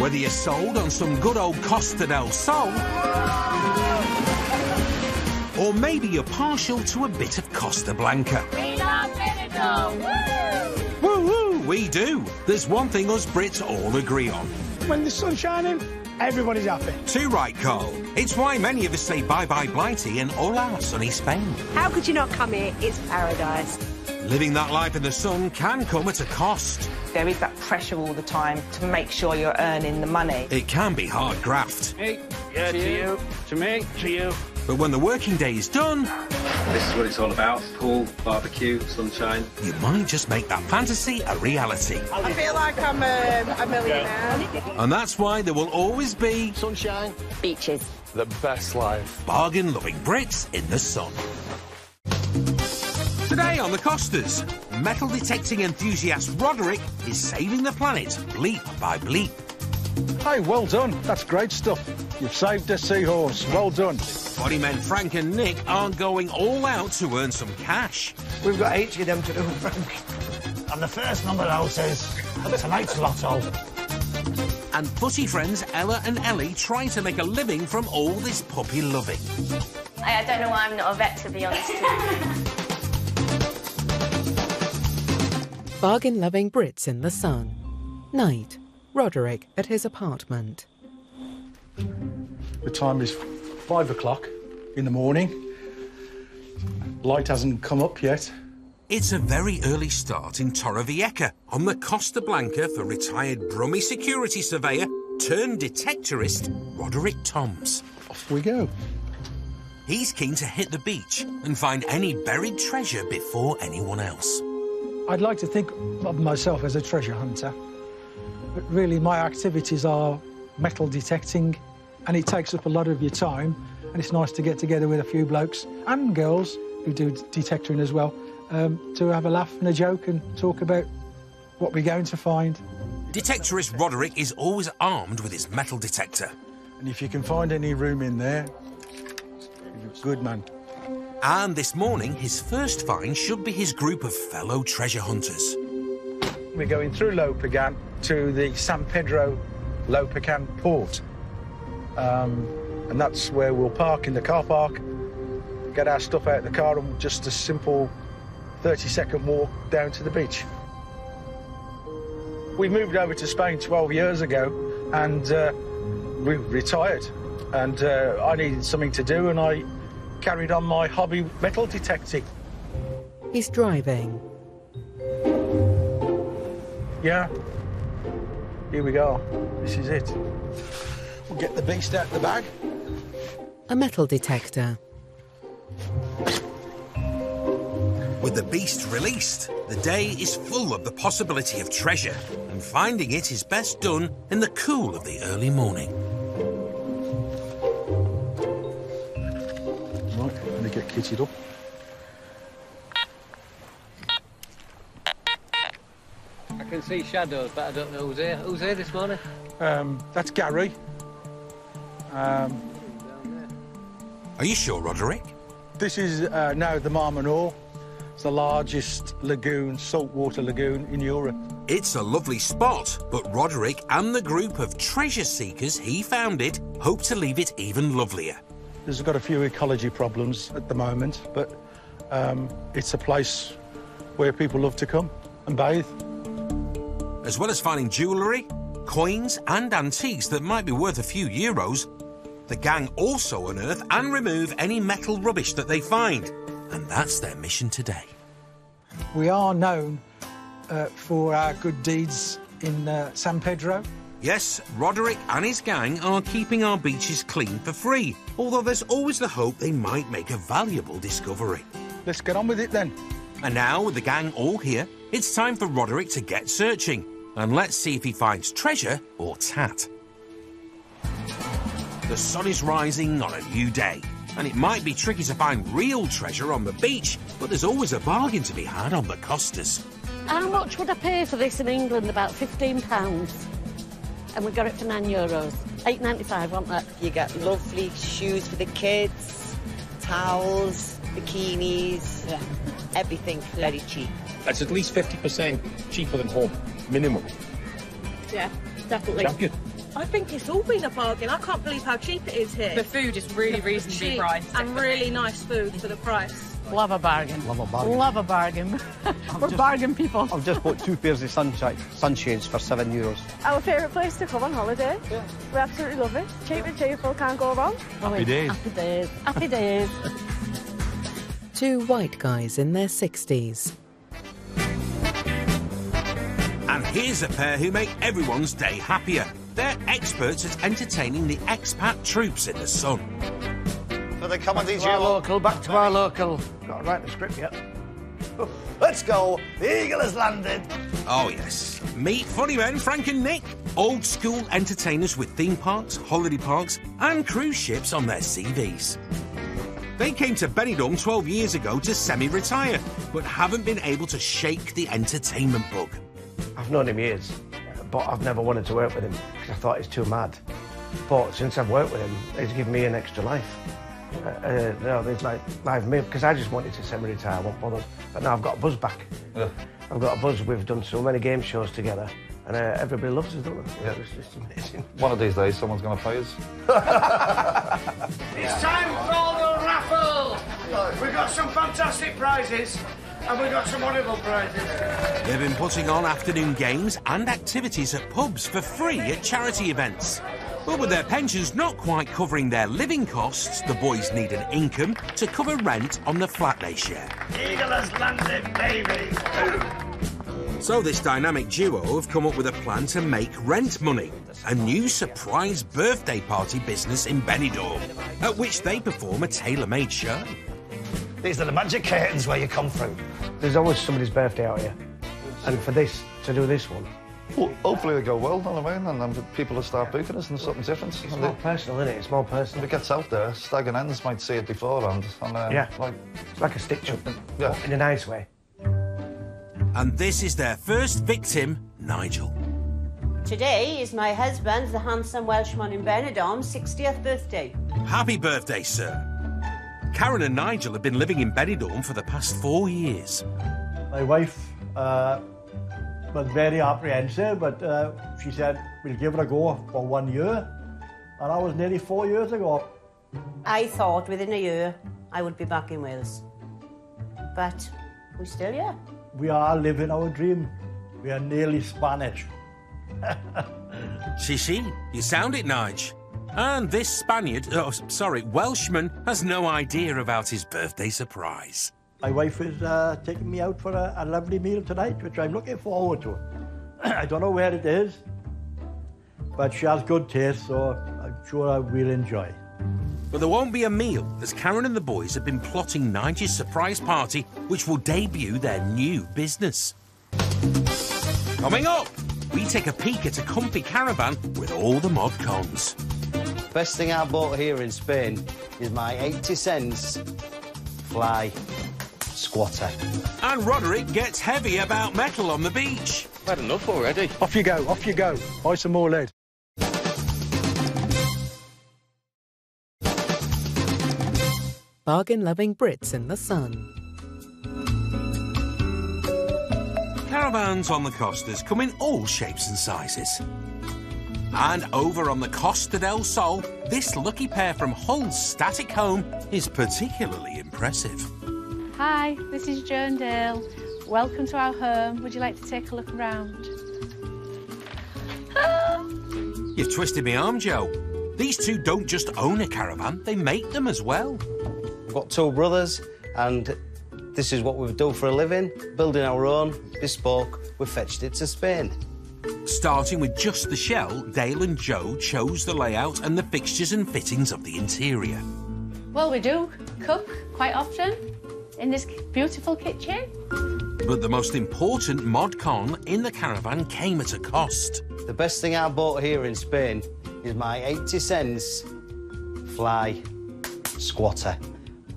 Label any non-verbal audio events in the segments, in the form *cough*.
Whether you're sold on some good old Costa del Sol, or maybe you're partial to a bit of Costa Blanca. We love Benidorm! Woo woo, we do. There's one thing us Brits all agree on. When the sun's shining, everybody's happy. Too right, Carl. It's why many of us say bye bye Blighty and hola sunny Spain. How could you not come here? It's paradise. Living that life in the sun can come at a cost. There is that pressure all the time to make sure you're earning the money. It can be hard graft. Hey, yeah, to you, to me, to you. But when the working day is done, This is what it's all about. Pool, barbecue, sunshine. you might just make that fantasy a reality. I feel like I'm um, a millionaire. And that's why there will always be Sunshine. Beaches. The best life. bargain loving Brits in the sun. Today on the Costas, metal detecting enthusiast Roderick is saving the planet bleep by bleep. Hey, well done. That's great stuff. You've saved a seahorse. Well done. Bodymen Frank and Nick are going all out to earn some cash. We've got eight of them to do, Frank. And the first number out is tonight's lotto. And footy friends Ella and Ellie try to make a living from all this puppy loving. I, I don't know why I'm not a vet, to be honest. *laughs* Bargain loving Brits in the sun. Night. Roderick at his apartment. The time is five o'clock in the morning. Light hasn't come up yet. It's a very early start in Torrevieja on the Costa Blanca for retired Brummie security surveyor turned detectorist Roderick Toms. Off we go. He's keen to hit the beach and find any buried treasure before anyone else. I'd like to think of myself as a treasure hunter, but really my activities are metal detecting, and it takes up a lot of your time. And it's nice to get together with a few blokes and girls who do detectoring as well um, to have a laugh and a joke and talk about what we're going to find. Detectorist Roderick is always armed with his metal detector. And if you can find any room in there, you're a good man. And this morning, his first find should be his group of fellow treasure hunters. We're going through Lo Pagán to the San Pedro Lo Pagán port. Um, and that's where we'll park in the car park, get our stuff out of the car, and just a simple 30 second walk down to the beach. We moved over to Spain 12 years ago and uh, we retired. And uh, I needed something to do, and I carried on my hobby metal detecting. He's driving. Yeah. Here we go. This is it. We'll get the beast out of the bag. A metal detector. With the beast released, the day is full of the possibility of treasure, and finding it is best done in the cool of the early morning. Let me get kitted up. I can see shadows, but I don't know who's here. Who's here this morning? Um, that's Gary. Um, Are you sure, Roderick? this is uh, now the Mar Menor. It's the largest lagoon, saltwater lagoon in Europe. It's a lovely spot, but Roderick and the group of treasure seekers he founded hope to leave it even lovelier. There's got a few ecology problems at the moment, but um, it's a place where people love to come and bathe. As well as finding jewellery, coins, and antiques that might be worth a few euros, the gang also unearth and remove any metal rubbish that they find. And that's their mission today. We are known uh, for our good deeds in uh, San Pedro. Yes, Roderick and his gang are keeping our beaches clean for free, although there's always the hope they might make a valuable discovery. Let's get on with it then. And now, with the gang all here, it's time for Roderick to get searching. And let's see if he finds treasure or tat. The sun is rising on a new day, and it might be tricky to find real treasure on the beach, but there's always a bargain to be had on the Costas. How much would I pay for this in England? About £15. And we got it for nine euros. Eight ninety five, wasn't it? You get lovely shoes for the kids, towels, bikinis, Yeah. everything very cheap. That's at least 50% cheaper than home, minimum. Yeah, definitely. Champion. I think it's all been a bargain. I can't believe how cheap it is here. The food is really reasonably Cheap priced. And really nice food for the price. Love a bargain. Love a bargain. Love a bargain. *laughs* We're bargain people. I've just bought two pairs of sunshine, sunshades for seven euros. Our favourite place to come on holiday. Yeah. We absolutely love it. Cheap and cheerful, can't go wrong. Happy days. Happy days. Happy days. *laughs* Two white guys in their 60s. And here's a pair who make everyone's day happier. They're experts at entertaining the expat troops in the sun. For the comedy Back to our duo. local, back to our local. Got to write the script yet. *laughs* Let's go. The eagle has landed. Oh, yes. Meet funny men Frank and Nick. Old school entertainers with theme parks, holiday parks, and cruise ships on their CVs. They came to Benidorm 12 years ago to semi retire, but haven't been able to shake the entertainment bug. I've known him years, but I've never wanted to work with him because I thought he's too mad. But since I've worked with him, he's given me an extra life. Uh, uh, no, there's like live me because I just wanted to semi-retire, I won't bother. But now I've got a buzz back. Yeah. I've got a buzz. We've done so many game shows together, and uh, everybody loves us, don't they? Yeah. It's just amazing. *laughs* One of these days, someone's going to pay us. It's time for the raffle. We've got some fantastic prizes and we've got some horrible prizes. They've been putting on afternoon games and activities at pubs for free at charity events. But with their pensions not quite covering their living costs, the boys need an income to cover rent on the flat they share. Eagle has landed, baby. So this dynamic duo have come up with a plan to make rent money. A new surprise birthday party business in Benidorm, at which they perform a tailor-made show. These are the magic curtains where you come through. There's always somebody's birthday out here, and for this to do this one, Well, hopefully they go well, know what I mean? And then people will start booking us and something different. it's And more it, personal, isn't it? It's more personal. If it gets out there, stag and ends might see it beforehand. And, uh, Yeah. Like, It's like a stitch up, Yeah. in a nice way. And this is their first victim, Nigel. Today is my husband's, the handsome Welshman in Benidorm's 60th birthday. Happy birthday, sir. Karen and Nigel have been living in Benidorm for the past four years. My wife uh, was very apprehensive, but uh, she said, we'll give it a go for one year. And that was nearly four years ago. I thought within a year I would be back in Wales. But we're still here. We are living our dream. We are nearly Spanish. Shishi, you sound it, Nige. And this Spaniard, oh, sorry, Welshman, has no idea about his birthday surprise. My wife is uh, taking me out for a, a lovely meal tonight, which I'm looking forward to. *clears throat* I don't know where it is, but she has good taste, so I'm sure I will enjoy. But there won't be a meal, as Karen and the boys have been plotting Nige's surprise party, which will debut their new business. Coming up, we take a peek at a comfy caravan with all the mod cons. Best thing I bought here in Spain is my 80 cents fly squatter. And Roderick gets heavy about metal on the beach. Had enough already. Off you go, off you go. Buy some more lead. Bargain loving Brits in the sun. Caravans on the Costas come in all shapes and sizes. And over on the Costa del Sol, this lucky pair from Hull's static home is particularly impressive. Hi, this is Joan Dale. Welcome to our home. Would you like to take a look around? Um. You've twisted my arm, Joe. These two don't just own a caravan, they make them as well. I've got two brothers, and this is what we do for a living building our own bespoke. We fetched it to Spain. Starting with just the shell, Dale and Joe chose the layout and the fixtures and fittings of the interior. Well, we do cook quite often in this beautiful kitchen. But the most important mod con in the caravan came at a cost. The best thing I bought here in Spain is my 80 cents fly squatter.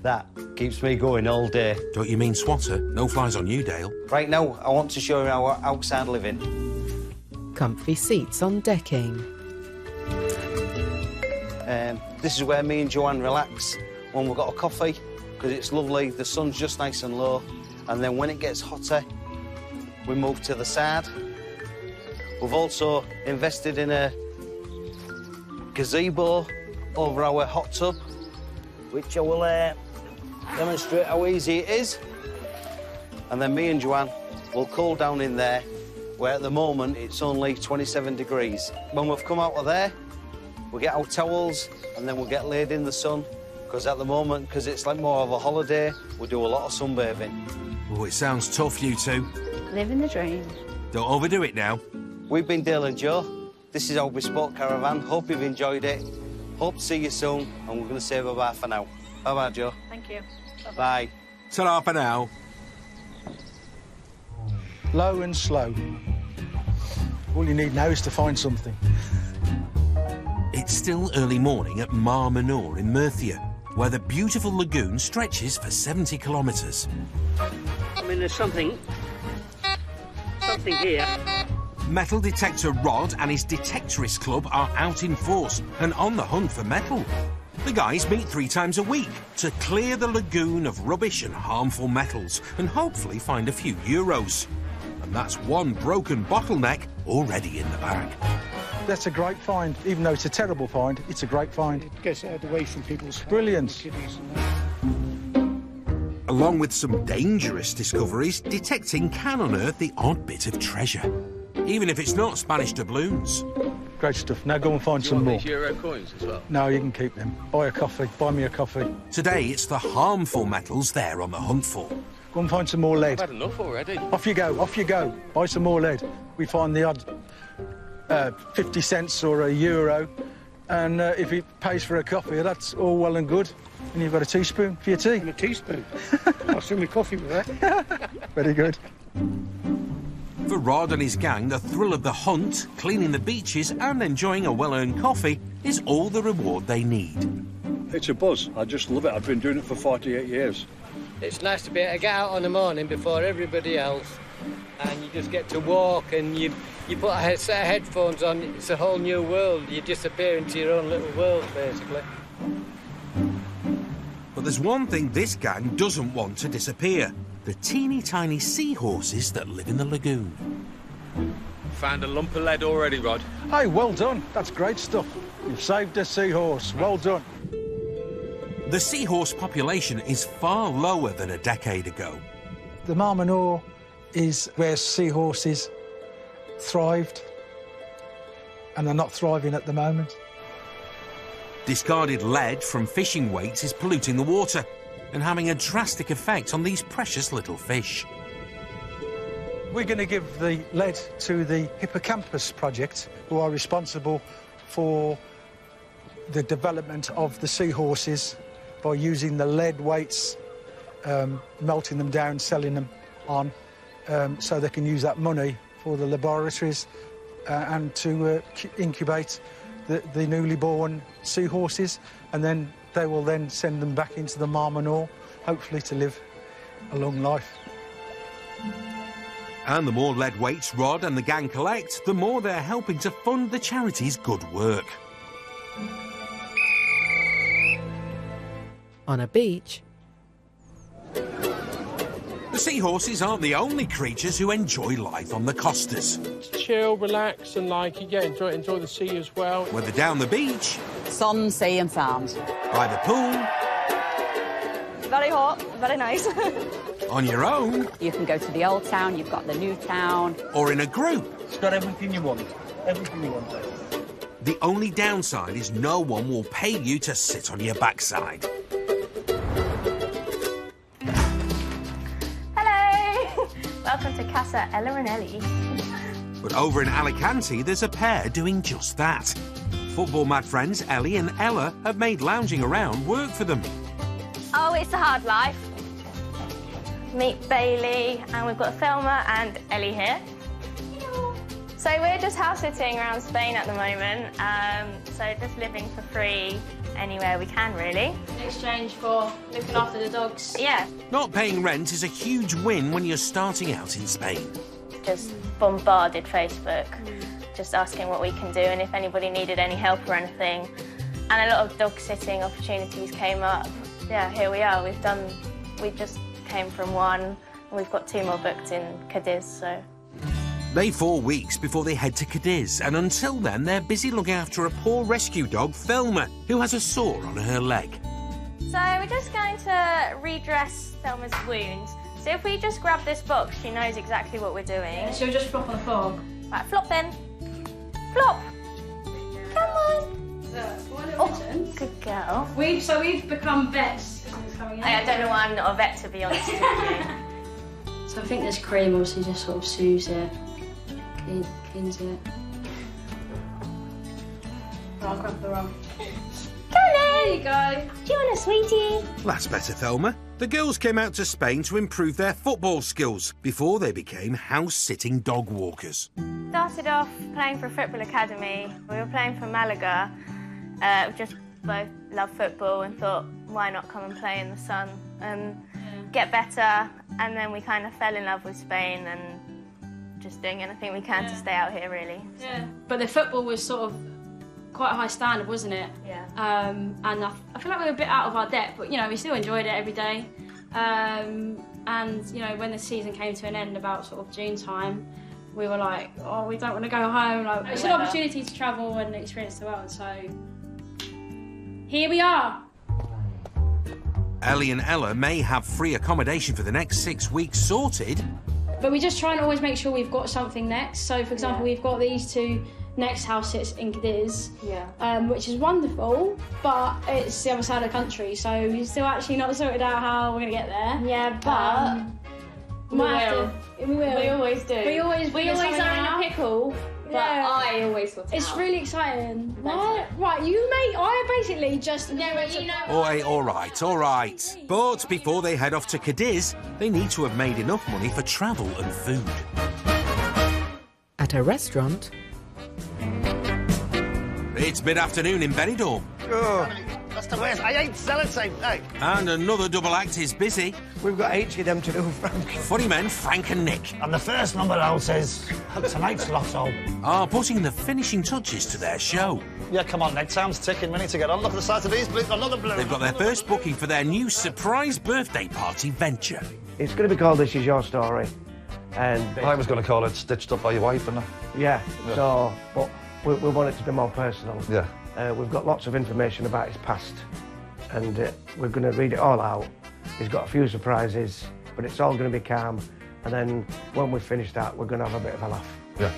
That keeps me going all day. Don't you mean swatter? No flies on you, Dale. Right now, I want to show you our outside living. Comfy seats on decking. Um, this is where me and Joanne relax when we've got a coffee because it's lovely. The sun's just nice and low, and then when it gets hotter, we move to the side. We've also invested in a gazebo over our hot tub, which I will uh, demonstrate how easy it is. And then me and Joanne will cool down in there, where at the moment it's only 27 degrees. When we've come out of there, we'll get our towels and then we'll get laid in the sun. Because at the moment, because it's like more of a holiday, we do a lot of sunbathing. Oh, it sounds tough, you two. Living the dream. Don't overdo it now. We've been Dale and Joe. This is our bespoke caravan. Hope you've enjoyed it. Hope to see you soon, and we're going to say bye-bye for now. Bye-bye, Joe. Thank you. Bye. Ta-ra for now. Low and slow. All you need now is to find something. It's still early morning at Mar Menor in Murcia, where the beautiful lagoon stretches for 70 kilometres. I mean, there's something, something here. Metal detector Rod and his Detectorist Club are out in force and on the hunt for metal. The guys meet three times a week to clear the lagoon of rubbish and harmful metals and hopefully find a few euros. And that's one broken bottleneck already in the bag. That's a great find. Even though it's a terrible find, it's a great find. It gets out away from people's Brilliant. kidneys and that. Along with some dangerous discoveries, detecting can unearth the odd bit of treasure. Even if it's not Spanish doubloons. Great stuff. Now go and find some more. euro coins as well? No, you can keep them. Buy a coffee. Buy me a coffee. Today, it's the harmful metals they're on the hunt for. Go and find some more lead. I've had enough already. Off you go. Off you go. Buy some more lead. We find the odd uh, 50 cents or a euro. And uh, if it pays for a coffee, that's all well and good. And you've got a teaspoon for your tea. And a teaspoon. I'll swim my coffee with that. *laughs* Very good. For Rod and his gang, the thrill of the hunt, cleaning the beaches, and enjoying a well earned coffee is all the reward they need. It's a buzz. I just love it. I've been doing it for 48 years. It's nice to be able to get out on the morning before everybody else, and you just get to walk and you you put a set of headphones on. It's a whole new world. You disappear into your own little world, basically. But there's one thing this gang doesn't want to disappear the teeny tiny seahorses that live in the lagoon. Found a lump of lead already, Rod. Hey, well done. That's great stuff. You've saved a seahorse. Well done. The seahorse population is far lower than a decade ago. The Mar Menor is where seahorses thrived, and they're not thriving at the moment. Discarded lead from fishing weights is polluting the water and having a drastic effect on these precious little fish. We're going to give the lead to the Hippocampus Project, who are responsible for the development of the seahorses by using the lead weights, um, melting them down, selling them on, um, so they can use that money for the laboratories uh, and to uh, incubate the, the newly born seahorses, and then they will then send them back into the Mar Menor, hopefully to live a long life. And the more lead weights Rod and the gang collect, the more they're helping to fund the charity's good work. On a beach, The seahorses aren't the only creatures who enjoy life on the Costas. chill, relax, and like yeah, enjoy enjoy the sea as well. Whether down the beach, Sun, sea and sand. by the pool, Very hot, very nice. *laughs* on your own, You can go to the old town, you've got the new town. or in a group. It's got everything you want. Everything you want. The only downside is no one will pay you to sit on your backside. To Ella and Ellie. But over in Alicante, there's a pair doing just that. Football mad friends Ellie and Ella have made lounging around work for them. Oh, it's a hard life. Meet Bailey, and we've got Thelma and Ellie here. So we're just house sitting around Spain at the moment. Um, so just living for free anywhere we can, really. In exchange for looking after the dogs. Yeah, Not paying rent is a huge win when you're starting out in Spain. just bombarded Facebook, just asking what we can do and if anybody needed any help or anything. And a lot of dog sitting opportunities came up. Yeah, here we are. We've done, we just came from one, and we've got two more booked in Cadiz, so. They've four weeks before they head to Cadiz, and until then, they're busy looking after a poor rescue dog, Thelma, who has a sore on her leg. So we're just going to redress Thelma's wound. So if we just grab this box, she knows exactly what we're doing. She'll just flop on the floor. Right, flop then. Flop. Come on. Oh, good girl. We've so we've become vets coming in. I, I don't know why I'm not a vet to be honest with you. *laughs* So I think this cream obviously just sort of soothes it, clean, cleans it. I'll grab the roll. There you go. Do you want a sweetie? That's better, Thelma. The girls came out to Spain to improve their football skills before they became house-sitting dog walkers. Started off playing for a football academy. We were playing for Malaga. Uh, just both loved football and thought, why not come and play in the sun and get better? And then we kind of fell in love with Spain and just doing anything we can to stay out here, really. Yeah. But the football was sort of quite a high standard, wasn't it? Yeah. Um, and I, I feel like we were a bit out of our depth, but you know, we still enjoyed it every day. Um, and you know, when the season came to an end, about sort of June time, we were like, oh, we don't want to go home. Like, it's an weather. opportunity to travel and experience the world. So here we are. Ellie and Ella may have free accommodation for the next six weeks sorted, But we just try and always make sure we've got something next. So, for example, we've got these two next house sits in Cadiz, Yeah. um, which is wonderful, but it's the other side of the country, so we're still actually not sorted out how we're going to get there. Yeah, but Um, we will. to- we will. We always do. We always we always are in a pickle, but Yeah. I always sort it It's out. really exciting. Right, right. You mate. I basically just. No, but you know. Oi, all right, all right. But before they head off to Cadiz, they need to have made enough money for travel and food. At a restaurant, It's mid-afternoon in Benidorm, Oh, That's the worst. I hate sellotape. Hey. and another double act is busy. we've got eight of them to do, *laughs* Frank. Funny men Frank and Nick And the first number out says tonight's lotto. are putting the finishing touches to their show. Yeah, come on, Nick. Time's ticking. We need to get on. Look at the size of these. Blue. Another blue. They've got their first booking for their new surprise birthday party venture. It's going to be called This Is Your Story. And I was going to call it Stitched Up by Your Wife, and yeah, Yeah. so, but we, we want it to be more personal. Yeah. Uh, we've got lots of information about his past, and uh, we're going to read it all out. He's got a few surprises, but it's all going to be calm. And then when we finish that, we're going to have a bit of a laugh. Yeah.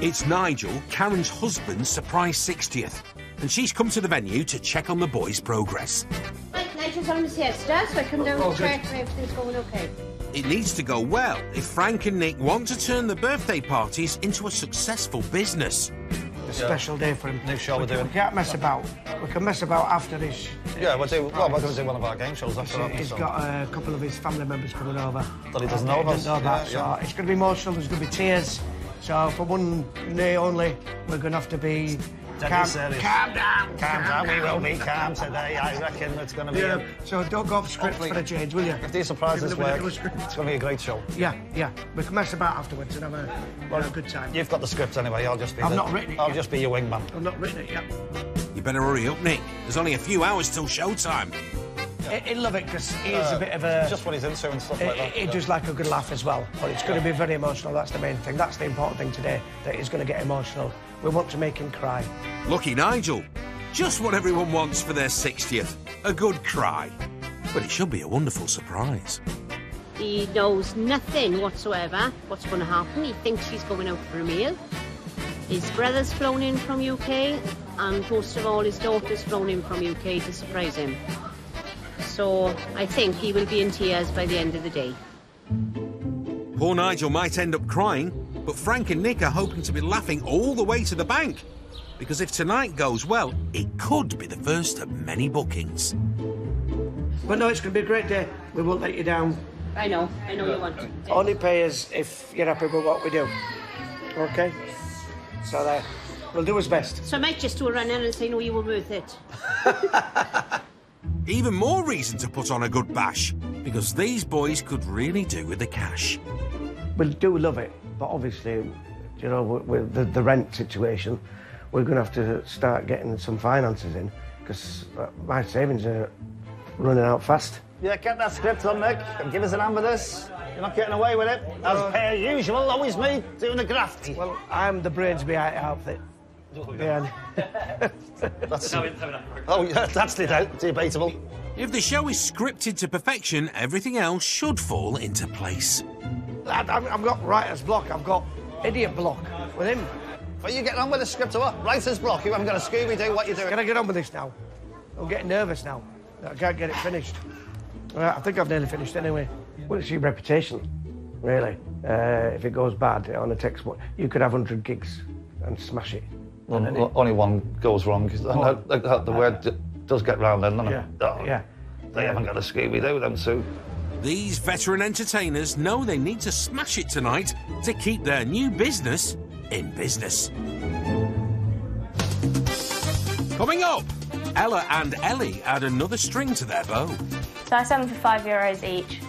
It's Nigel, Karen's husband's surprise 60th, and she's come to the venue to check on the boys' progress. Right, Nigel's on the siesta, so I come down Oh, to check if everything's going okay. It needs to go well if Frank and Nick want to turn the birthday parties into a successful business. A special day for him. Nick Shaw we're we, doing. we can't mess about. We can mess about after this. Yeah, we'll do. Well, we're going to do one of our game shows after that. He's got a couple of his family members coming over. That he doesn't know about. doesn't know Yeah, so it's going to be emotional. There's going to be tears. So for one day only, we're going to have to be calm. Calm down. Calm down. We will be calm today. I reckon it's going to be. Yeah. A, So don't go off script Hopefully- for a change, will you? If these surprises Give it a bit work, of a script. it's going to be a great show. Yeah, yeah. We can mess about afterwards and have a, have a good time. You've got the script anyway. I'll just be. I've the- not written it I'll yet. just be your wingman. I've not written it yet. You better hurry up, Nick. There's only a few hours till showtime. He- He'll love it because he is Uh, a bit of a. Just what he's into and stuff like that. he does like a good laugh as well, but it's going to be very emotional. That's the main thing. That's the important thing today. That he's going to get emotional. We want to make him cry. Lucky Nigel. Just what everyone wants for their 60th. A good cry. But it should be a wonderful surprise. He knows nothing whatsoever what's going to happen. He thinks she's going out for a meal. His brother's flown in from UK, and most of all, his daughter's flown in from UK to surprise him. So I think he will be in tears by the end of the day. Poor Nigel might end up crying, but Frank and Nick are hoping to be laughing all the way to the bank. Because if tonight goes well, it could be the first of many bookings. But no, it's going to be a great day. We won't let you down. I know, I know you want to. Only pay us if you're happy with what we do. Okay? So there. We'll do his best. So I might just do a run in and say, no, you were worth it. *laughs* Even more reason to put on a good bash, because these boys could really do with the cash. We do love it, but obviously, you know, with, with the, the rent situation, we're going to have to start getting some finances in because uh, my savings are running out fast. yeah, get that script on, Nick, and give us an hand with this. You're not getting away with it. As per usual, always me doing the graft. Well, I'm the brains behind the outfit. Behind. That's, oh, yeah, that's the debatable. If the show is scripted to perfection, everything else should fall into place. I've, I've got writer's block. I've got idiot block with him. Are you getting on with the script or what? Writer's block. You haven't got a Scooby-Doo. What you doing? Can I get on with this now? I'm getting nervous now. I can't get it finished. Well, I think I've nearly finished anyway. Well, it's your reputation, really. Uh, if it goes bad on a text, you could have 100 gigs and smash it. Well, well, only one goes wrong because Oh. the, the, the word d- does get round then, doesn't Yeah, it? Oh, yeah. They haven't got a Scooby Doo, them two. These veteran entertainers know they need to smash it tonight to keep their new business in business. Coming up, Ella and Ellie add another string to their bow. So I sell them for five euros each.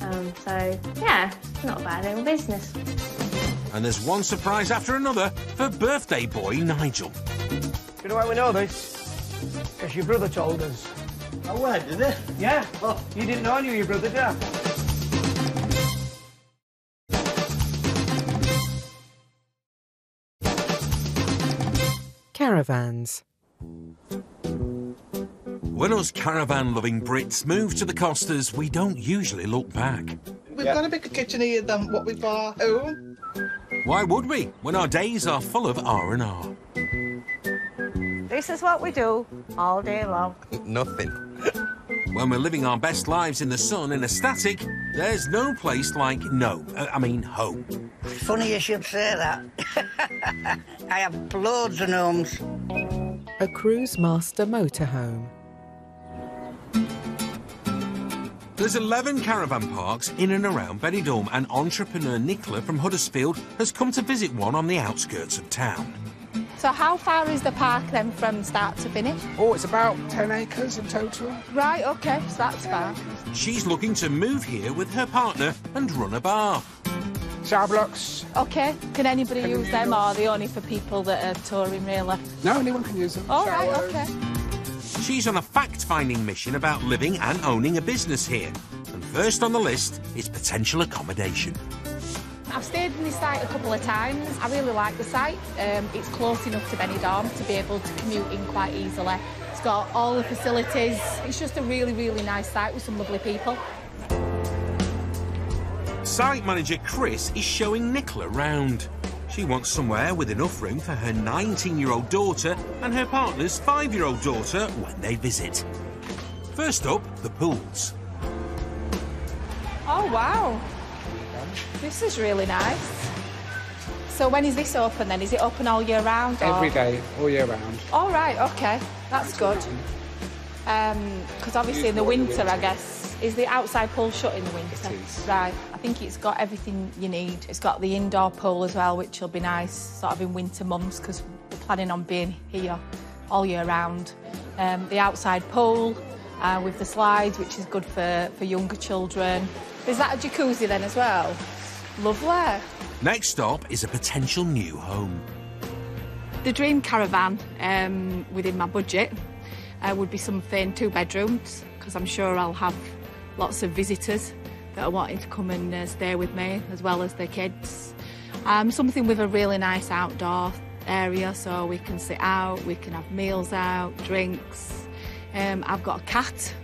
Um, so yeah, not a bad little business. And there's one surprise after another for birthday boy Nigel. Do you know why we know this? Because your brother told us. Oh, where did it? Yeah. Well, you didn't know I knew your brother, did I? Caravans. When us caravan loving Brits move to the Costas, we don't usually look back. We've got a bigger kitchen here than what we've got at home. Why would we when our days are full of R&R? This is what we do all day long. Nothing. *laughs* When we're living our best lives in the sun in a static, there's no place like no, uh, I mean home. Funny you should say that. *laughs* I have loads of gnomes. A Cruise Master motorhome. There's 11 caravan parks in and around Benidorm, and entrepreneur Nicola from Huddersfield has come to visit one on the outskirts of town. So how far is the park then from start to finish? Oh, it's about 10 acres in total. Right, okay, so that's far. She's looking to move here with her partner and run a bar. Shower blocks. Okay, can anybody use them or are they only for people that are touring really? No, anyone can use them. All right, okay. She's on a fact finding mission about living and owning a business here. And first on the list is potential accommodation. I've stayed in this site a couple of times. I really like the site. Um, it's close enough to Benidorm to be able to commute in quite easily. It's got all the facilities. It's just a really, really nice site with some lovely people. Site manager Chris is showing Nicola round. She wants somewhere with enough room for her 19 year old daughter and her partner's 5 year old daughter when they visit. First up, the pools. Oh, wow. This is really nice. So when is this open then? Is it open all year round? or- Every day, all year round. All right, okay. That's good. Because obviously in the winter, I guess, is the outside pool shut in the winter? It is. Right. I think it's got everything you need. It's got the indoor pool as well, which will be nice, sort of in winter months, because we're planning on being here all year round. Um, the outside pool uh, with the slides, which is good for, for younger children. Is that a jacuzzi then as well? Lovely. Next stop is a potential new home. The dream caravan um, within my budget uh, would be something two bedrooms because I'm sure I'll have lots of visitors that are wanting to come and uh, stay with me as well as their kids. Um, something with a really nice outdoor area so we can sit out, we can have meals out, drinks. Um, I've got a cat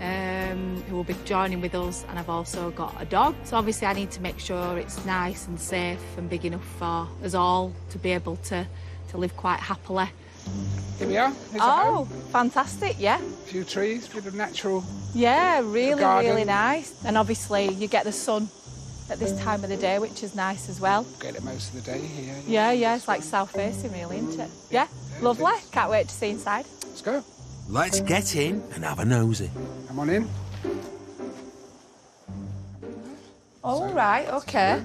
um, who will be joining with us, and I've also got a dog. So obviously, I need to make sure it's nice and safe and big enough for us all to be able to to live quite happily. Here we are. Here's oh, fantastic! Yeah, A few trees, a bit of natural. yeah, really, really nice. And obviously, you get the sun at this time of the day, which is nice as well. Get it most of the day here. Yeah, yeah, it's like south facing, really, isn't it? Yeah, lovely. Can't wait to see inside. Let's go. Let's get in and have a nosy. Come on in. All right, okay.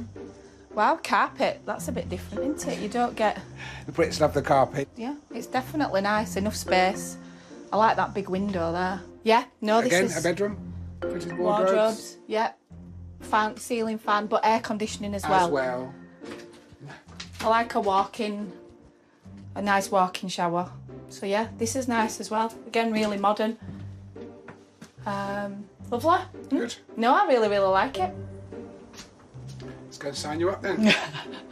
Wow, carpet. That's a bit different, isn't it? You don't get. The Brits love the carpet. Yeah, it's definitely nice. Enough space. I like that big window there. Yeah, no, this Again, is a bedroom. Fitted wardrobes. wardrobes. Yeah, fan, ceiling fan, but air conditioning as well. As well. I like a walk-in, a nice walk-in shower. So yeah, this is nice as well. Again, really modern. Um, lovely. Good. No, I really, really like it. Let's go sign you up then.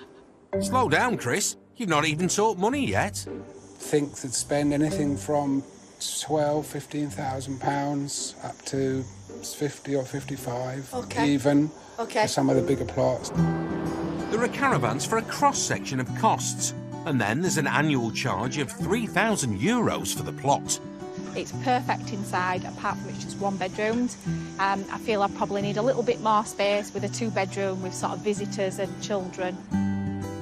*laughs* Slow down, Chris. You've not even talked money yet. Think to spend anything from 12, 15,000 pounds up to 50 or 55 Okay. even Okay. for some of the bigger plots. There are caravans for a cross section of costs, and then there's an annual charge of 3,000 euros for the plot. It's perfect inside, apart from it's just one bedroom. Um, I feel I probably need a little bit more space with a two bedroom with sort of visitors and children.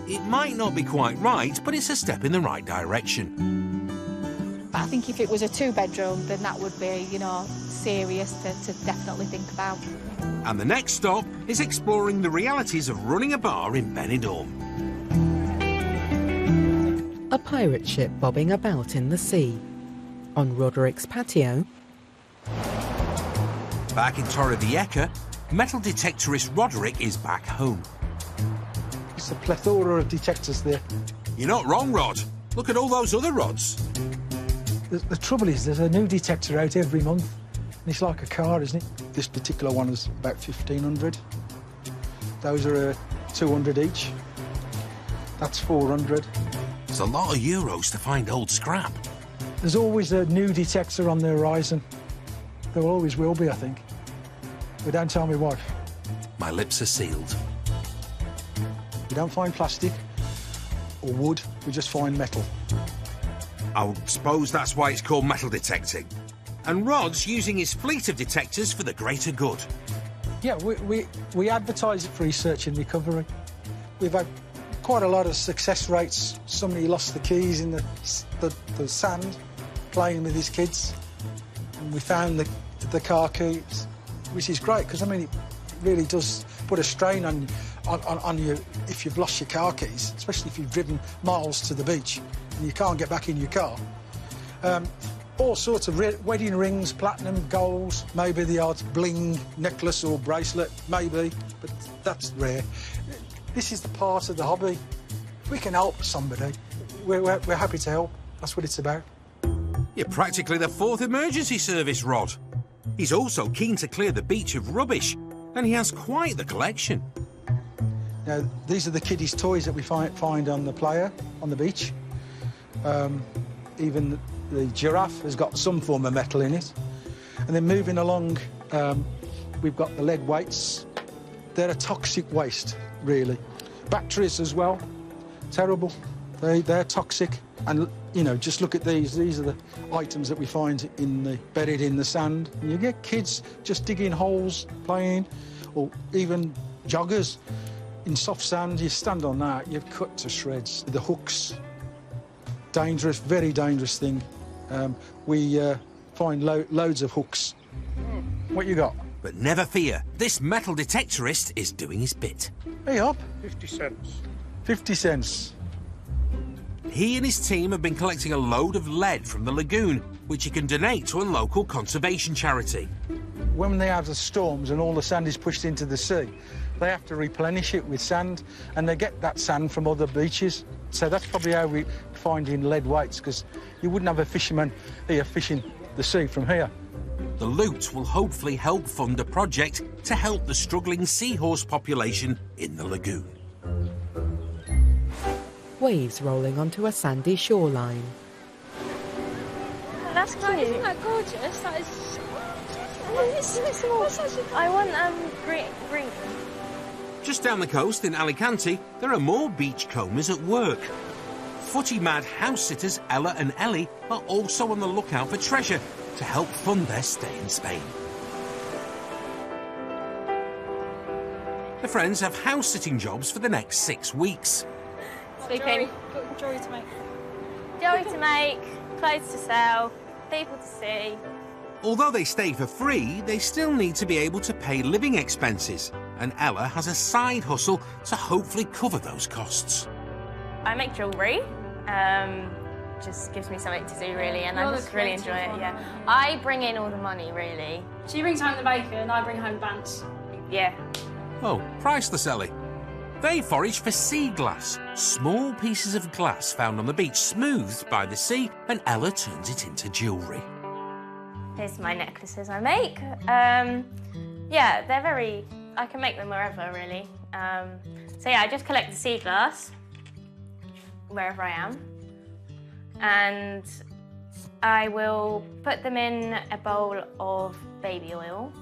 It might not be quite right, but it's a step in the right direction. I think if it was a two bedroom, then that would be, you know, serious to, to definitely think about. And the next stop is exploring the realities of running a bar in Benidorm. A pirate ship bobbing about in the sea. On Roderick's patio, Back in Torrevieja, metal detectorist Roderick is back home. It's a plethora of detectors there. You're not wrong, Rod. Look at all those other rods. The, the trouble is, there's a new detector out every month. And it's like a car, isn't it? This particular one is about 1,500. Those are uh, 200 each. That's 400. It's a lot of euros to find old scrap. There's always a new detector on the horizon. There always will be, I think. But don't tell me what. My lips are sealed. We don't find plastic or wood, we just find metal. I suppose that's why it's called metal detecting. And Rod's using his fleet of detectors for the greater good. Yeah, we, we, we advertise it for research and recovery. We've had quite a lot of success rates. Somebody lost the keys in the, the, the sand playing with his kids. And we found the, the car keys, which is great because, I mean, it really does put a strain on, on, on, you if you've lost your car keys, especially if you've driven miles to the beach and you can't get back in your car. Um, all sorts of wedding rings, platinum, golds, maybe the odd bling necklace or bracelet, maybe, but that's rare. This is the part of the hobby. We can help somebody, we're, we're, we're happy to help. That's what it's about. You're practically the fourth emergency service, Rod. He's also keen to clear the beach of rubbish, and he has quite the collection. Now, these are the kiddies' toys that we find, find on the playa, on the beach. Um, even the giraffe has got some form of metal in it. And then moving along, um, we've got the lead weights. They're a toxic waste, really. Batteries as well, terrible. They, they're toxic. And, you know, just look at these. These are the items that we find in the, buried in the sand. And you get kids just digging holes, playing, or even joggers in soft sand. You stand on that, you're cut to shreds. The hooks, dangerous, very dangerous thing. Um, we uh, find lo- loads of hooks. What you got? But never fear, this metal detectorist is doing his bit. Hey up. 50 cents. 50 cents. He and his team have been collecting a load of lead from the lagoon, which he can donate to a local conservation charity. When they have the storms and all the sand is pushed into the sea, they have to replenish it with sand, and they get that sand from other beaches. So that's probably how we find in lead weights, because you wouldn't have a fisherman here fishing the sea from here. The loot will hopefully help fund a project to help the struggling seahorse population in the lagoon. waves rolling onto a sandy shoreline. That's cute. Isn't that gorgeous? That is so Oh, it's so small. I want um green green. Just down the coast in Alicante, there are more beachcombers at work. Footy mad house sitters Ella and Ellie are also on the lookout for treasure to help fund their stay in Spain. The friends have house sitting jobs for the next six weeks. Sleeping. Got jewellery to make. Jewelry to make, clothes to sell, people to see. Although they stay for free, they still need to be able to pay living expenses, and Ella has a side hustle to hopefully cover those costs. I make jewellery. Um, just gives me something to do really, and You're I just really enjoy it. one. Yeah, I bring in all the money really. She brings home the bacon, and I bring home bands. Yeah. Oh, priceless, Ellie. They forage for sea glass, small pieces of glass found on the beach, smoothed by the sea, and Ella turns it into jewellery. Here's my necklaces I make. Um, yeah, they're very. I can make them wherever really. Um, so yeah, I just collect the sea glass wherever I am, and I will put them in a bowl of baby oil.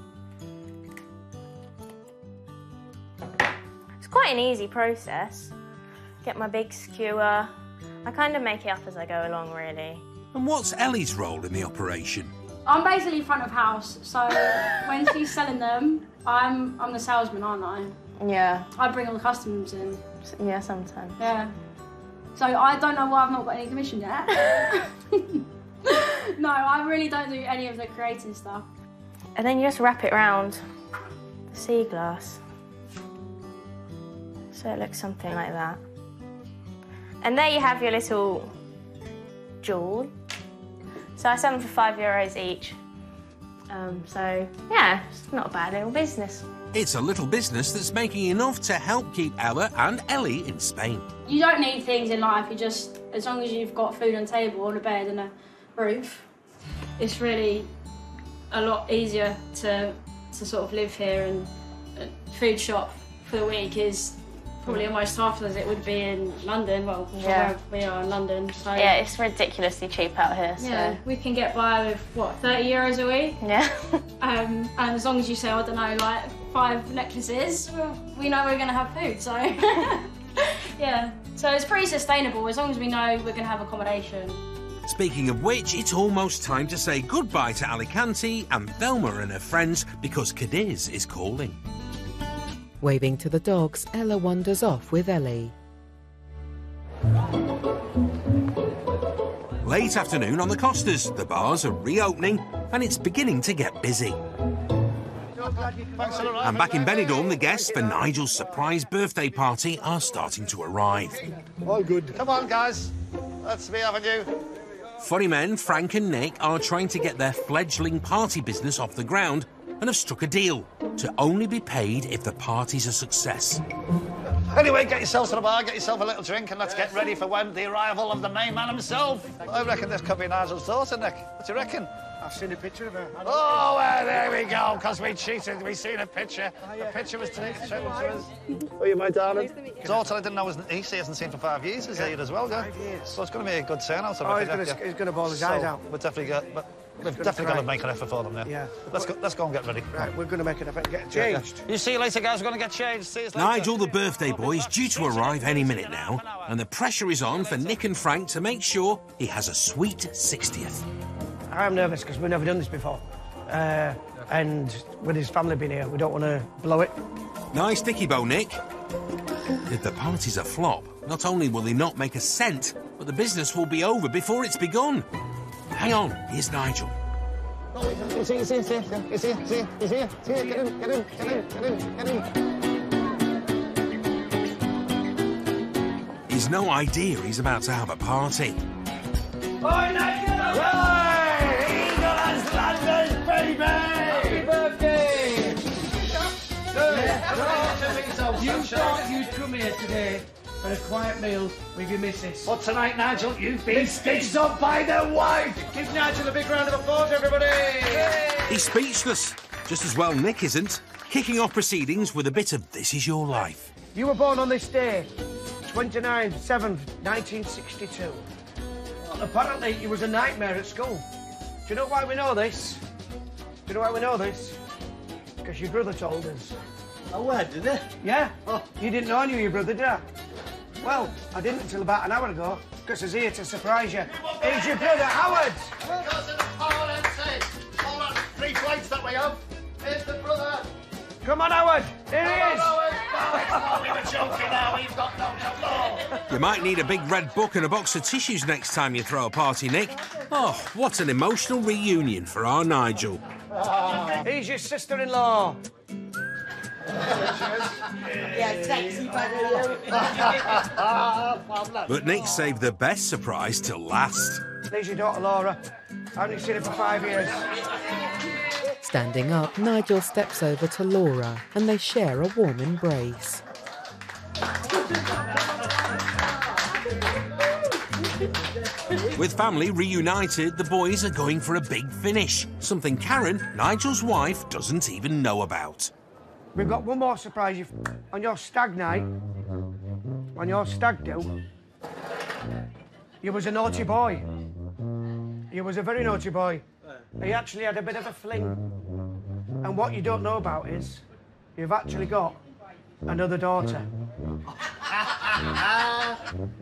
It's quite an easy process. Get my big skewer. I kind of make it up as I go along, really. And what's Ellie's role in the operation? I'm basically front of house, so when she's selling them, I'm I'm the salesman, aren't I? Yeah. I bring all the customers in. Yeah, sometimes. Yeah. So I don't know why I've not got any commission yet. *laughs* no, I really don't do any of the creating stuff. And then you just wrap it around the sea glass. So it looks something like that. And there you have your little jewel. So I sell them for five euros each. Um, so yeah, it's not a bad little business. It's a little business that's making enough to help keep Ella and Ellie in Spain. You don't need things in life. You just, as long as you've got food on the table and a bed and a roof, it's really a lot easier to to sort of live here and uh, food shop for the week is probably almost half as it would be in London. Well, Yeah. where we are in London. So Yeah, it's ridiculously cheap out here. So. yeah, we can get by with what 30 euros a week. Yeah. um, and as long as you sell, I don't know, like five necklaces, we know we're going to have food. So *laughs* yeah, so it's pretty sustainable as long as we know we're going to have accommodation. Speaking of which, it's almost time to say goodbye to Alicante and Thelma and her friends because Cadiz is calling. Waving to the dogs, Ella wanders off with Ellie. Late afternoon on the Costas, the bars are reopening and it's beginning to get busy. And back in Benidorm, the guests for Nigel's surprise birthday party are starting to arrive. All good. Come on, guys. Let's be having you. Funny men Frank and Nick are trying to get their fledgling party business off the ground and have struck a deal to only be paid if the party's a success. Anyway, get yourselves to the bar, get yourself a little drink, and let's get ready for when the arrival of the main man himself. I reckon this could be Nigel's daughter, Nick. What do you reckon? I've seen a picture of her. Oh, well, there we go, because we cheated. We seen a picture. Oh, the picture was taken shown to us. Oh, you my darling? Daughter, I didn't know was he hasn't seen for five years, is here as well, yeah? Five years. So it's going to be a good turnout. I Oh, he's reckon, gonna- yeah. he's gonna bawl his So, eyes out. We're definitely got, but we've gonna definitely got to make an effort for them, yeah. Yeah. Let's go. Let's go and get ready. Right, we're going to make an effort and get Yeah, yeah. changed. You see you later, guys. We're going to get changed. See you later. Nigel, the birthday boy, is due to arrive any minute now, and the pressure is on for Nick and Frank to make sure he has a sweet 60th. I'm nervous because we've never done this before. Uh, and with his family being here, we don't want to blow it. Nice dicky bow, Nick. If the party's a flop, not only will they not make a cent, but the business will be over before it's begun. Hang on, here's Nigel. You see, you see, you see, you see, you see, you see, get in, get in, get in, get in, get in. He's no idea he's about to have a party. Oi, Nigel! You thought you'd come here today for a quiet meal with your missus. But tonight, Nigel, you've been stitched up by the wife! Give Nigel a big round of applause, everybody! He's speechless. Just as well Nick isn't. Kicking off proceedings with a bit of This Is Your Life. You were born on this day, 29 7th, 1962. Apparently, you was a nightmare at school. Do you know why we know this? Do you know why we know this? Because your brother told us. Oh, where did they? Yeah. Oh, you didn't know I knew your brother, did I? Well, I didn't until about an hour ago, because he's here to surprise you. He's your brother, Howard! Because of the parliament says, all on three plates that we have. Here's the brother. Come on, Howard! Here he is! Oh, we were now. We've got no no. You might need a big red book and a box of tissues next time you throw a party, Nick. Oh, what an emotional reunion for our Nigel. He's your sister-in-law. Yeah, sexy But Nick saved the best surprise till last. There's your daughter, Laura. I haven't seen her for five years. Standing up, Nigel steps over to Laura and they share a warm embrace. With family reunited, the boys are going for a big finish. Something Karen, Nigel's wife, doesn't even know about. We've got one more surprise you on your stag night. On your stag do. You was a naughty boy. You was a very naughty boy. He actually had a bit of a fling. And what you don't know about is you've actually got another daughter.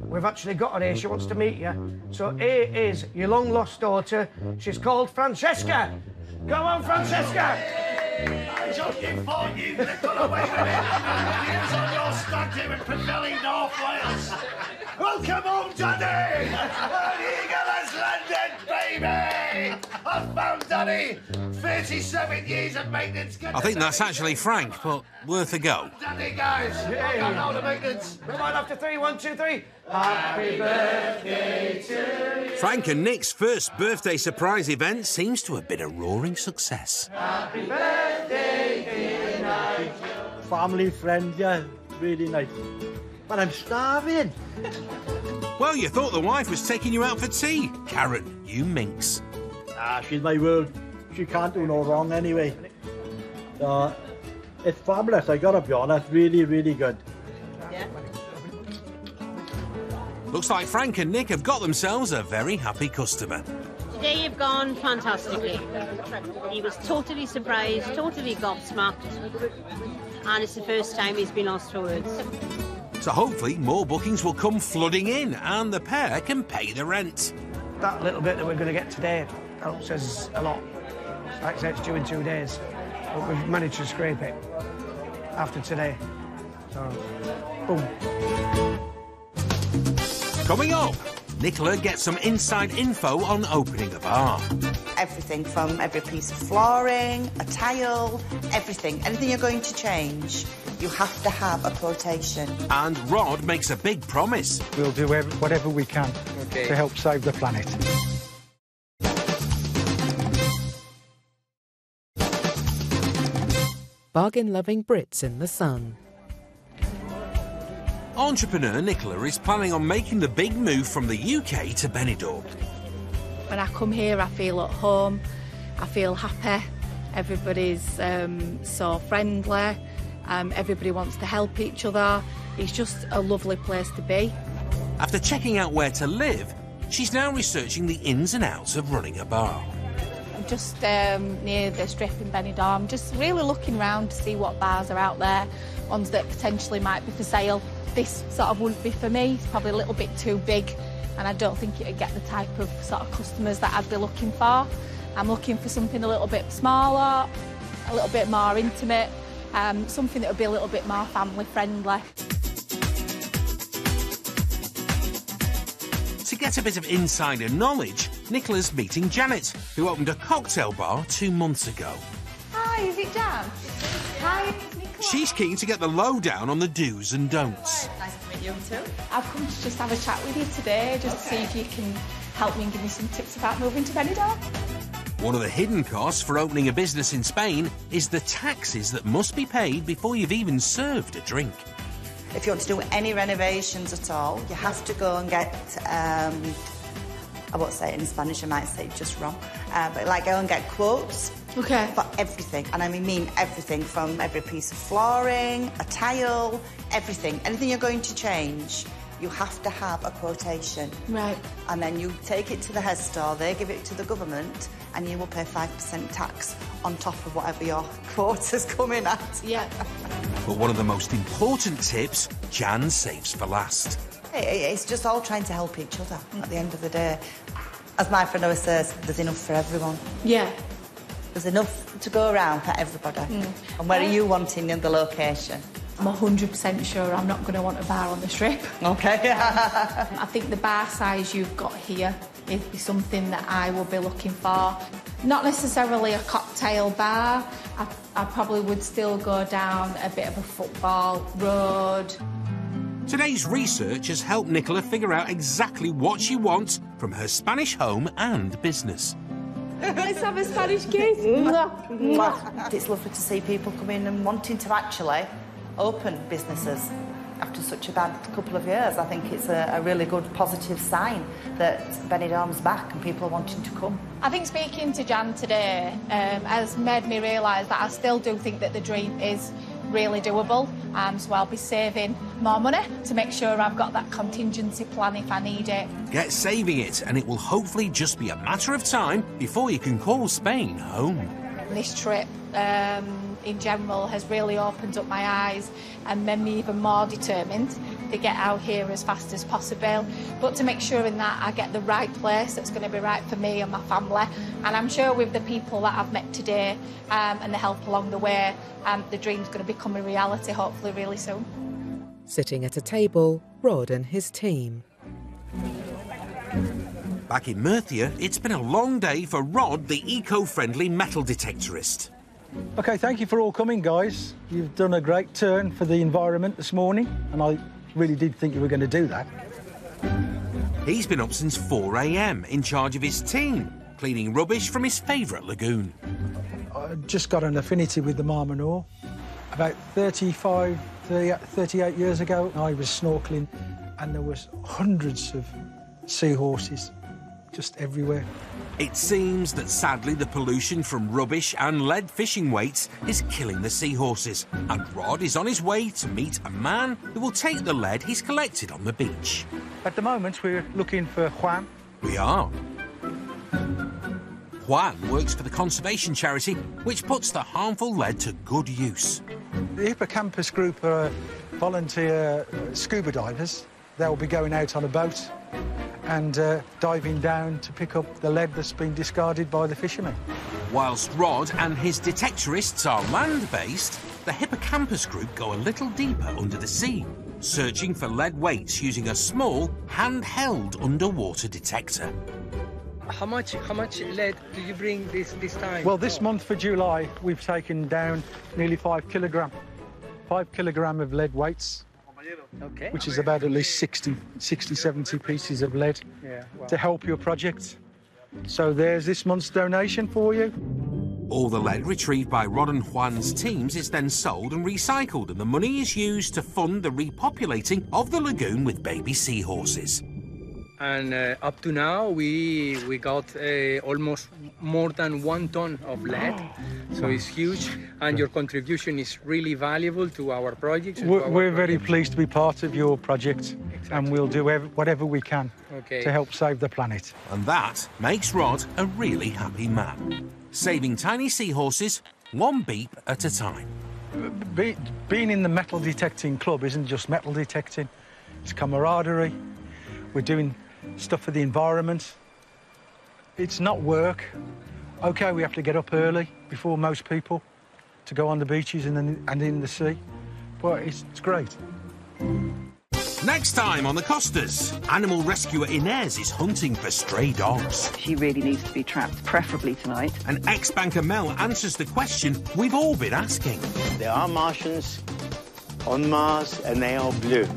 We've actually got her here. She wants to meet you. So here is your long lost daughter. She's called Francesca. Come on, Francesca. I just thought you could have got away with it. He was on your stag do in Pendelly, North Wales. Welcome home, Daddy! An eagle has landed, baby! I found Daddy! 37 years of maintenance. I think that's actually Frank, but worth a go. Daddy, guys! I've got all the maintenance. Come on, after three, one, two, three. Happy birthday to you. Frank and Nick's first birthday surprise event seems to have been a roaring success. Happy birthday, dear Nigel. Family, friend, yeah, really nice. But I'm starving. Well, you thought the wife was taking you out for tea. Karen, you minx. Ah, she's my world. She can't do no wrong anyway. So, it's fabulous, I gotta be honest. Really, really good. Looks like Frank and Nick have got themselves a very happy customer. Today you've gone fantastically. He was totally surprised, totally gobsmacked, and it's the first time he's been lost for words. So hopefully more bookings will come flooding in and the pair can pay the rent. That little bit that we're going to get today helps us a lot. Like I said, it's due in two days, but we've managed to scrape it after today. So, boom. Coming up, Nicola gets some inside info on opening a bar. Everything from every piece of flooring, a tile, everything. Anything you're going to change, you have to have a quotation. And Rod makes a big promise. We'll do whatever we can Okay. to help save the planet. Bargain loving Brits in the sun. Entrepreneur Nicola is planning on making the big move from the UK to Benidorm. When I come here, I feel at home. I feel happy. Everybody's um, so friendly. Um, everybody wants to help each other. It's just a lovely place to be. After checking out where to live, she's now researching the ins and outs of running a bar. I'm just um, near the strip in Benidorm, just really looking around to see what bars are out there, ones that potentially might be for sale. This sort of wouldn't be for me. It's probably a little bit too big, and I don't think it'd get the type of sort of customers that I'd be looking for. I'm looking for something a little bit smaller, a little bit more intimate, um, something that would be a little bit more family friendly. To get a bit of insider knowledge, Nicola's meeting Janet, who opened a cocktail bar two months ago. Hi, is it Jan? Hi, it's Nicola. She's keen to get the lowdown on the do's and don'ts. Nice to you too. I've come to just have a chat with you today, just to see if you can help me and give me some tips about moving to Benidorm. One of the hidden costs for opening a business in Spain is the taxes that must be paid before you've even served a drink. If you want to do any renovations at all, you have to go and get, um, I won't say it in Spanish, I might say it just wrong, uh, but like go and get quotes okay. for everything. And I mean, mean everything from every piece of flooring, a tile, everything. Anything you're going to change, you have to have a quotation. Right. And then you take it to the head store, they give it to the government, and you will pay 5% tax on top of whatever your *laughs* quota's coming at. Yeah. But one of the most important tips Jan saves for last. It- it- It's just all trying to help each other at the end of the day. As my friend always says, there's enough for everyone. Yeah. There's enough to go around for everybody. Mm. And where are uh, you wanting in the location? I'm 100% sure I'm not going to want a bar on the strip. *laughs* Okay. I think the bar size you've got here is something that I will be looking for. Not necessarily a cocktail bar. I, I probably would still go down a bit of a football road. Today's research has helped Nicola figure out exactly what she wants from her Spanish home and business. Let's have a Spanish kiss. it's lovely to see people come in and wanting to actually open businesses after such a bad couple of years. I think it's a, a really good positive sign that Benidorm's back and people are wanting to come. I think speaking to Jan today um, has made me realise that I still do think that the dream is really doable. Um, so I'll be saving more money to make sure I've got that contingency plan if I need it. Get saving it, and it will hopefully just be a matter of time before you can call Spain home. This trip um, in general has really opened up my eyes and made me even more determined to get out here as fast as possible. But to make sure in that I get the right place that's going to be right for me and my family. And I'm sure with the people that I've met today um, and the help along the way, um, the dream's going to become a reality hopefully really soon. Sitting at a table, Rod and his team. Back in Murcia, it's been a long day for Rod, the eco-friendly metal detectorist. OK, thank you for all coming, guys. You've done a great turn for the environment this morning, and I really did think you were going to do that. He's been up since 4 a.m. in charge of his team, cleaning rubbish from his favourite lagoon. I just got an affinity with the Mar Menor. About 35, 30, 38 years ago, I was snorkeling, and there was hundreds of seahorses just everywhere. It seems that sadly the pollution from rubbish and lead fishing weights is killing the seahorses, and Rod is on his way to meet a man who will take the lead he's collected on the beach. At the moment, we're looking for Juan. We are. Juan works for the conservation charity, which puts the harmful lead to good use. The Hippocampus group are volunteer uh, scuba divers. They'll be going out on a boat and uh, diving down to pick up the lead that's been discarded by the fishermen. Whilst Rod and his detectorists are land-based, the Hippocampus group go a little deeper under the sea, searching for lead weights using a small, handheld underwater detector. How much how much lead do you bring this this time? Well, this month for July, we've taken down nearly five kilogram, five kilogram of lead weights. Okay. Which is about at least 60, 60 70 pieces of lead Yeah, wow. to help your project. So there's this month's donation for you. All the lead retrieved by Rod and Juan's teams is then sold and recycled, and the money is used to fund the repopulating of the lagoon with baby seahorses. And uh, up to now, we we got uh, almost more than one ton of lead, so it's huge. And your contribution is really valuable to our project. We're, our we're very pleased to be part of your project, and we'll do ev- whatever we can Okay. to help save the planet. And that makes Rod a really happy man. Saving tiny seahorses, one beep at a time. Be, being in the metal detecting club isn't just metal detecting, it's camaraderie. We're doing stuff for the environment. It's not work. OK, we have to get up early before most people to go on the beaches and, in- and in the sea, but it's, it's great. Next time on the Costas, animal rescuer Inez is hunting for stray dogs. She really needs to be trapped, preferably tonight. And ex-banker Mel answers the question we've all been asking. There are Martians on Mars and they are blue.